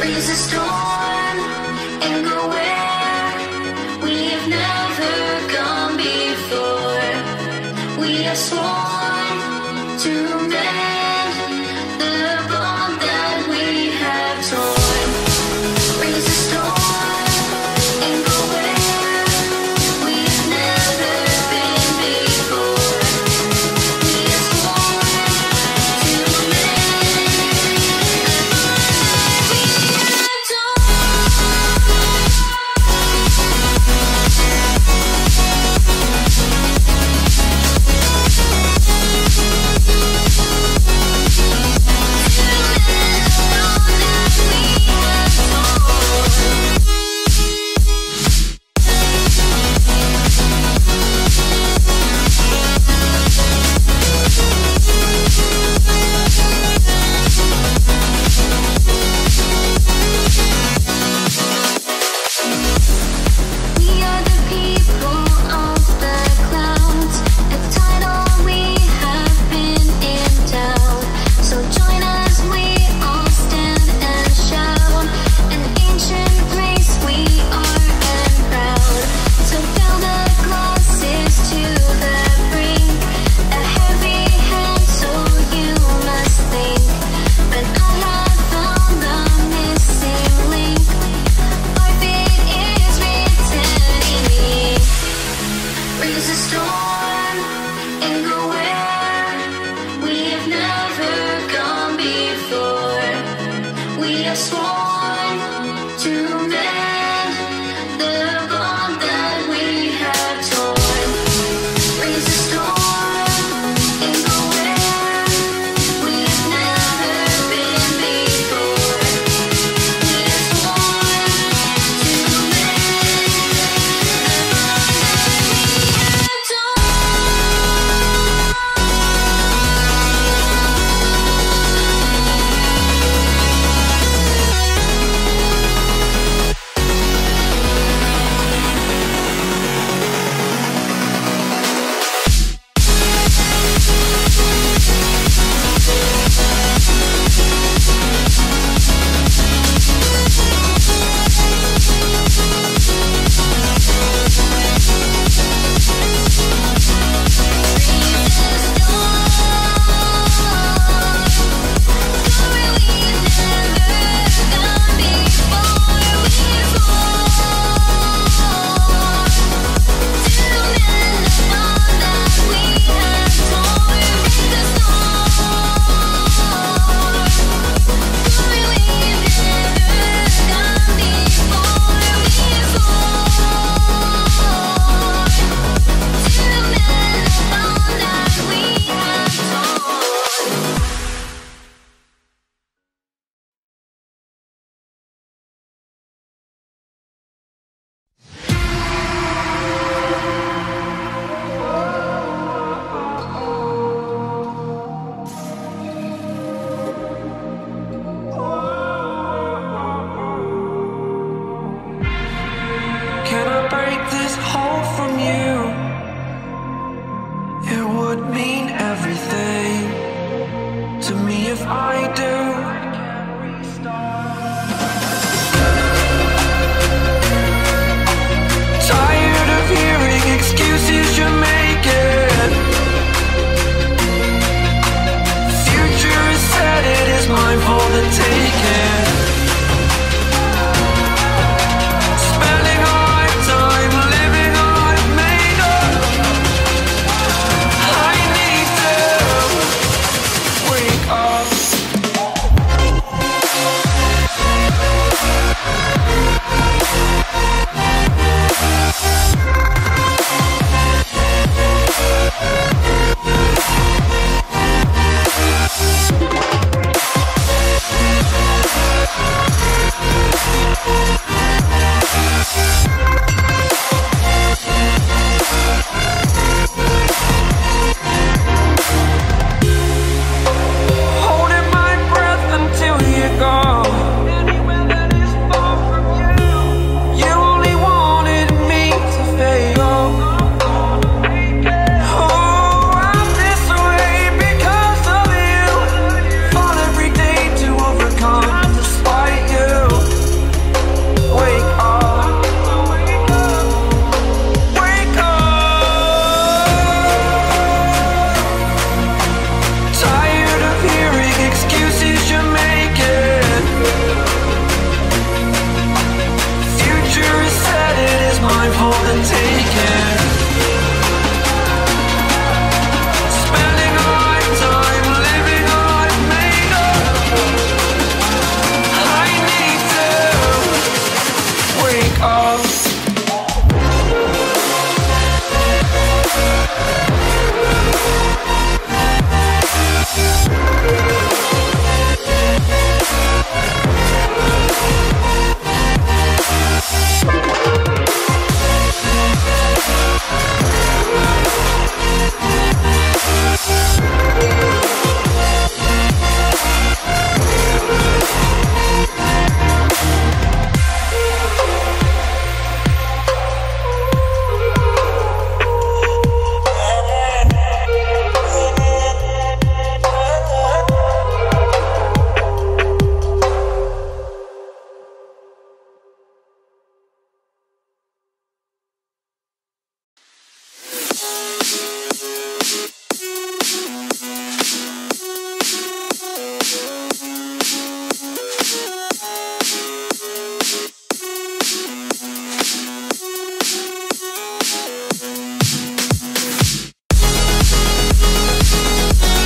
raise a storm and go where we have never gone before. We are sworn to remain. if I do?